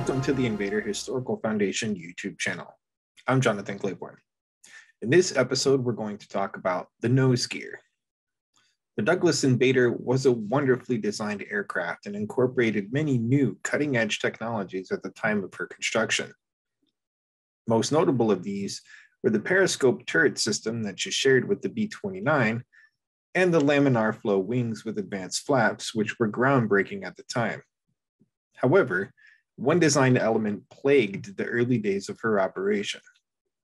welcome to the Invader Historical Foundation YouTube channel. I'm Jonathan Claiborne. In this episode, we're going to talk about the nose gear. The Douglas Invader was a wonderfully designed aircraft and incorporated many new cutting edge technologies at the time of her construction. Most notable of these were the periscope turret system that she shared with the B 29 and the laminar flow wings with advanced flaps, which were groundbreaking at the time. However, one design element plagued the early days of her operation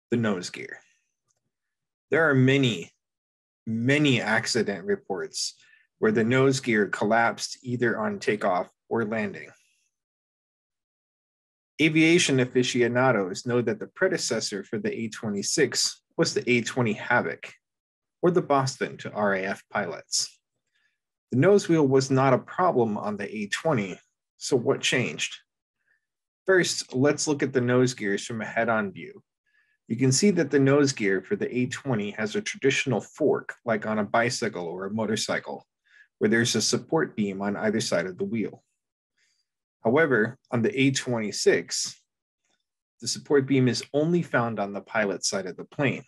the nose gear. There are many, many accident reports where the nose gear collapsed either on takeoff or landing. Aviation aficionados know that the predecessor for the A 26 was the A 20 Havoc, or the Boston to RAF pilots. The nose wheel was not a problem on the A 20, so what changed? First, let's look at the nose gears from a head-on view. You can see that the nose gear for the A20 has a traditional fork, like on a bicycle or a motorcycle, where there's a support beam on either side of the wheel. However, on the A26, the support beam is only found on the pilot side of the plane.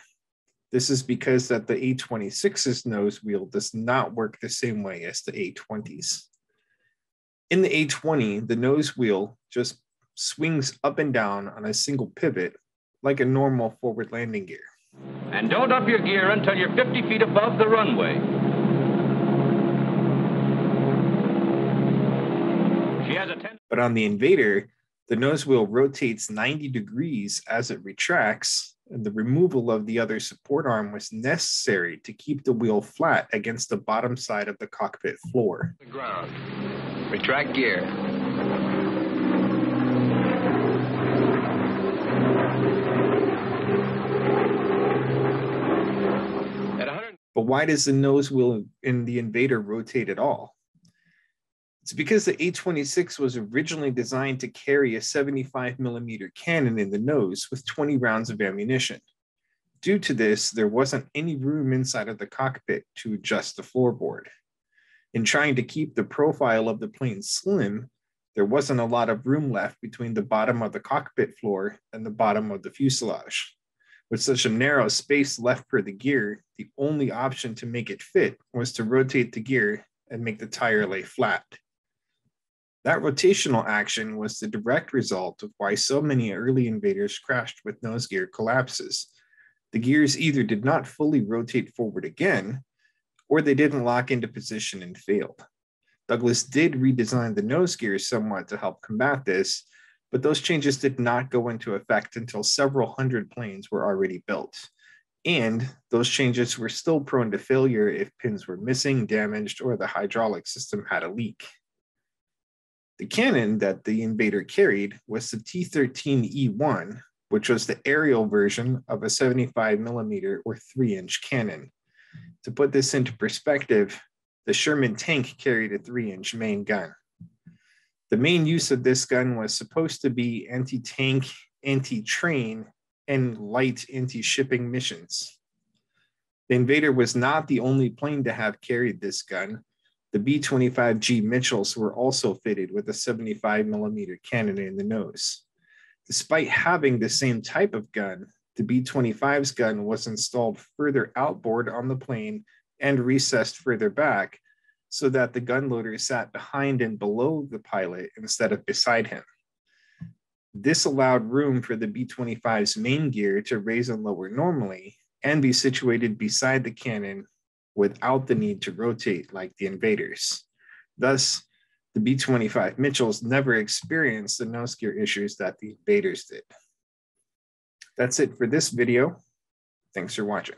This is because that the A26's nose wheel does not work the same way as the A20's. In the A20, the nose wheel just swings up and down on a single pivot like a normal forward landing gear. And don't up your gear until you're 50 feet above the runway. She has a ten- but on the Invader, the nose wheel rotates 90 degrees as it retracts, and the removal of the other support arm was necessary to keep the wheel flat against the bottom side of the cockpit floor. The ground. Retract gear. But why does the nose wheel in the Invader rotate at all? It's because the A26 was originally designed to carry a 75 millimeter cannon in the nose with 20 rounds of ammunition. Due to this, there wasn't any room inside of the cockpit to adjust the floorboard. In trying to keep the profile of the plane slim, there wasn't a lot of room left between the bottom of the cockpit floor and the bottom of the fuselage. With such a narrow space left for the gear, the only option to make it fit was to rotate the gear and make the tire lay flat. That rotational action was the direct result of why so many early invaders crashed with nose gear collapses. The gears either did not fully rotate forward again, or they didn't lock into position and failed. Douglas did redesign the nose gears somewhat to help combat this, but those changes did not go into effect until several hundred planes were already built. And those changes were still prone to failure if pins were missing, damaged, or the hydraulic system had a leak. The cannon that the Invader carried was the T 13E1, which was the aerial version of a 75 millimeter or 3 inch cannon. To put this into perspective, the Sherman tank carried a 3 inch main gun. The main use of this gun was supposed to be anti tank, anti train, and light anti shipping missions. The Invader was not the only plane to have carried this gun. The B 25G Mitchells were also fitted with a 75 millimeter cannon in the nose. Despite having the same type of gun, the B 25's gun was installed further outboard on the plane and recessed further back so that the gun loader sat behind and below the pilot instead of beside him. This allowed room for the B 25's main gear to raise and lower normally and be situated beside the cannon without the need to rotate like the invaders. Thus, the B 25 Mitchells never experienced the nose gear issues that the invaders did. That's it for this video. Thanks for watching.